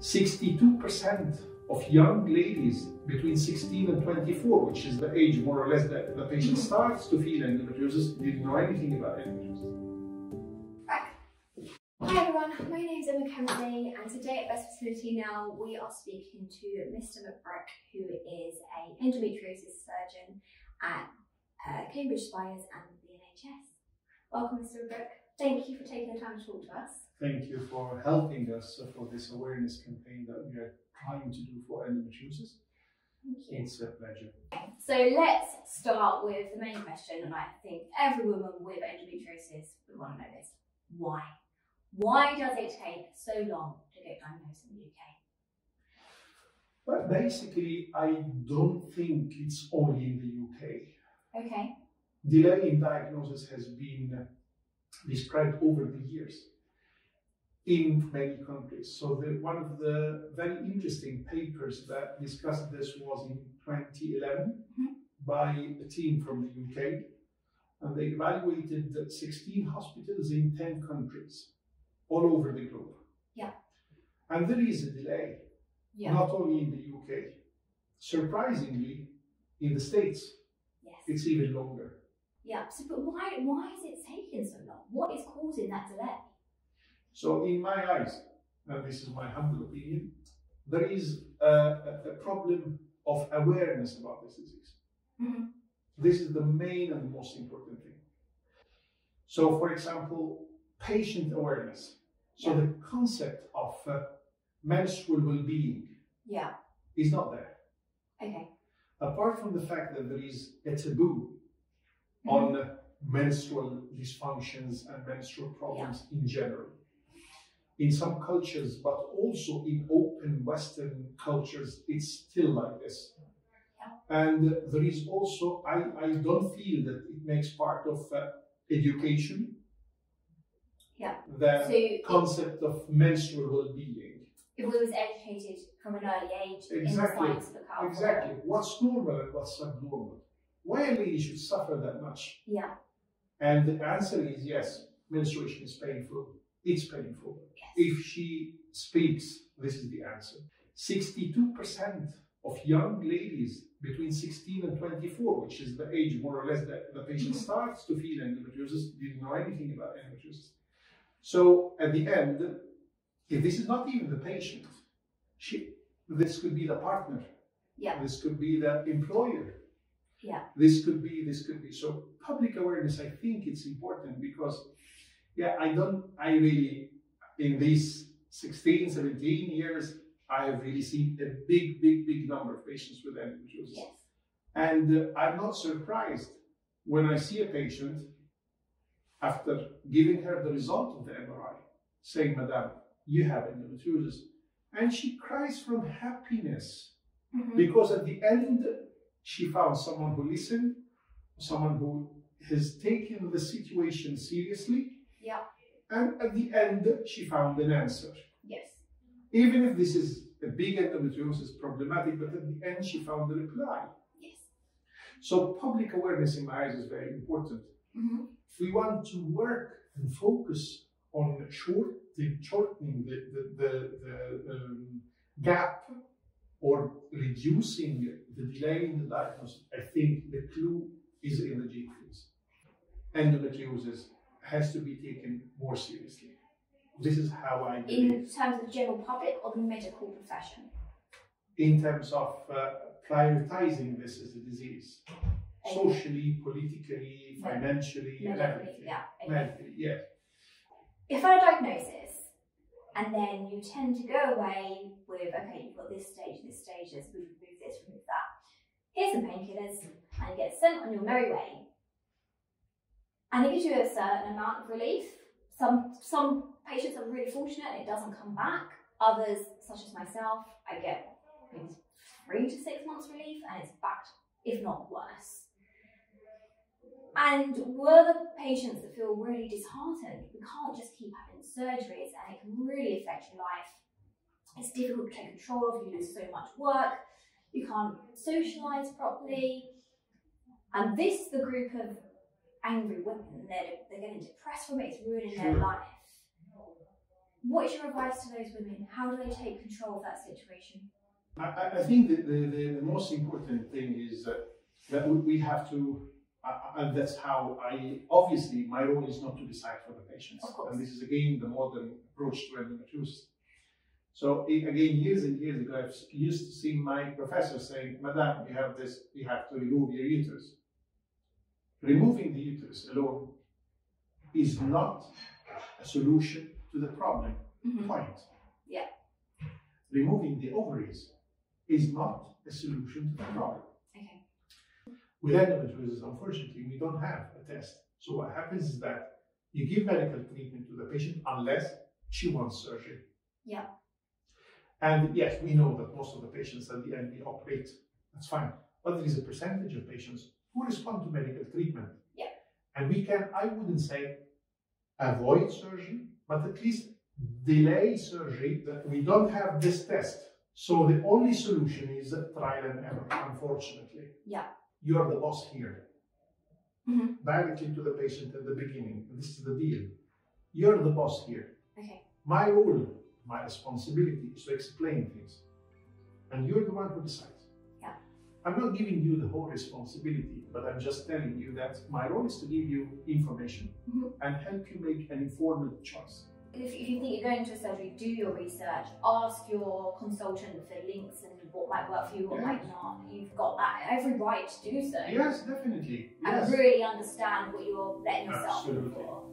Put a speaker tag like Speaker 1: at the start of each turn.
Speaker 1: 62% of young ladies between 16 and 24, which is the age more or less that the patient starts to feel endometriosis, didn't know anything about endometriosis.
Speaker 2: Hi everyone, my name is Emma Kemsley and today at Best Fertility Now we are speaking to Mr Mabrouk who is a endometriosis surgeon at uh, Cambridge Spires and the NHS. Welcome Mr Mabrouk, thank you for taking the time to talk to us.
Speaker 1: Thank you for helping us for this awareness campaign that we are trying to do for endometriosis. It's a pleasure.
Speaker 2: So let's start with the main question, and I think every woman with endometriosis would want to know this. Why? Why does it take so long to get diagnosed in the UK?
Speaker 1: Well, basically, I don't think it's only in the UK.
Speaker 2: Okay.
Speaker 1: Delay in diagnosis has been described over the years in many countries. So the, one of the very interesting papers that discussed this was in 2011
Speaker 2: Mhm.
Speaker 1: by a team from the UK, and they evaluated 16 hospitals in 10 countries all over the globe.
Speaker 2: Yeah.
Speaker 1: And there is a delay,
Speaker 2: Yeah.
Speaker 1: not only in the UK. Surprisingly, in the States,
Speaker 2: yes.
Speaker 1: it's even longer.
Speaker 2: Yeah. So, but why? Why is it taking so long? What is causing that delay?
Speaker 1: So, in my eyes, and this is my humble opinion, there is a, a- a problem of awareness about this disease.
Speaker 2: Mhm.
Speaker 1: This is the main and most important thing. So, for example, patient awareness. So, the concept of uh, menstrual well being
Speaker 2: Yeah.
Speaker 1: is not there.
Speaker 2: Okay.
Speaker 1: Apart from the fact that there is a taboo on uh, menstrual dysfunctions and menstrual problems in general. In some cultures, but also in open Western cultures, it's still like this. And there is also, I, I don't feel that it makes part of uh, education.
Speaker 2: Yeah.
Speaker 1: The
Speaker 2: So
Speaker 1: concept of menstrual well-being.
Speaker 2: if we was educated from an early age in the
Speaker 1: Exactly.
Speaker 2: science of the.
Speaker 1: Exactly. What's normal and what's abnormal? Why a lady should suffer that much?
Speaker 2: Yeah.
Speaker 1: And the answer is yes, menstruation is painful. It's painful.
Speaker 2: Yes.
Speaker 1: If she speaks, this is the answer. 62% of young ladies between 16 and 24, which is the age more or less that the patient mm-hmm. starts to feel endometriosis, didn't know anything about endometriosis. So at the end, if this is not even the patient, she, this could be the partner,
Speaker 2: Yeah.
Speaker 1: this could be the employer,
Speaker 2: Yeah.
Speaker 1: this could be, this could be. So public awareness, I think it's important because, yeah, I don't, I really, in these 16, 17 years, I have really seen a big, big, big number of patients with endometriosis.
Speaker 2: Yes.
Speaker 1: And uh, I'm not surprised when I see a patient after giving her the result of the MRI, saying, Madame, you have endometriosis. And she cries from happiness
Speaker 2: Mhm.
Speaker 1: because at the end, she found someone who listened, someone who has taken the situation seriously,
Speaker 2: Yeah.
Speaker 1: and at the end, she found an answer.
Speaker 2: Yes.
Speaker 1: Even if this is a big endometriosis problematic, but at the end, she found the reply.
Speaker 2: Yes.
Speaker 1: So, public awareness in my eyes is very important.
Speaker 2: hmm
Speaker 1: If we want to work and focus on shortening, shortening the, the, the, the um, gap or reducing the delay in the diagnosis, I think the clue is in the genes. Endometriosis has to be taken more seriously. This is how I believe
Speaker 2: In terms of the general public or the medical profession?
Speaker 1: in terms of uh, prioritizing this as a disease, socially, politically, financially, and
Speaker 2: Medically,
Speaker 1: everything.
Speaker 2: yeah. okay.
Speaker 1: Medically, yeah.
Speaker 2: If I diagnosis and then you tend to go away with, okay, you've got this stage, this stage, let's remove this, remove that. Here's some painkillers, and get sent on your merry way. And it gives you a certain amount of relief. Some some patients are really fortunate and it doesn't come back. Others, such as myself, I get three to six months relief and it's back, if not worse. And were the patients that feel really disheartened, we can't just keep having surgeries and it can really affect your life. It's difficult to take control of, you lose so much work, you can't socialise properly. And this, the group of angry women, they're, they're getting depressed from it, it's ruining their life. What is your advice to those women? How do they take control of that situation?
Speaker 1: I, I think that the, the, the, most important thing is that, that we have to, and that's how I, obviously, my role is not to decide for the patients. And this is again the modern approach to endometriosis. So again, years and years ago, I used to see my professor saying, "Madam, you have this, you have to remove your uterus. Removing the uterus alone is not a solution to the problem. Mm-hmm. Point.
Speaker 2: Yeah.
Speaker 1: Removing the ovaries is not a solution to the problem. With endometriosis, unfortunately, we don't have a test. So what happens is that you give medical treatment to the patient unless she wants surgery.
Speaker 2: Yeah.
Speaker 1: And yes, we know that most of the patients at the end we operate. That's fine. But there is a percentage of patients who respond to medical treatment.
Speaker 2: Yeah.
Speaker 1: And we can, I wouldn't say avoid surgery, but at least delay surgery that we don't have this test. So the only solution is trial and error, unfortunately.
Speaker 2: Yeah.
Speaker 1: You're the boss here.
Speaker 2: Mm-hmm.
Speaker 1: Directly to the patient at the beginning. This is the deal. You're the boss here.
Speaker 2: Okay.
Speaker 1: My role, my responsibility is to explain things. And you're the one who decides.
Speaker 2: Yeah.
Speaker 1: I'm not giving you the whole responsibility, but I'm just telling you that my role is to give you information
Speaker 2: mm-hmm.
Speaker 1: and help you make an informed choice.
Speaker 2: If, if you think you're going to a surgery, do your research, ask your consultant for links and what might work for you, what yes. might not. You've got that every right to do so.
Speaker 1: Yes, definitely.
Speaker 2: And really understand what you're letting yourself
Speaker 1: Absolutely.
Speaker 2: in for.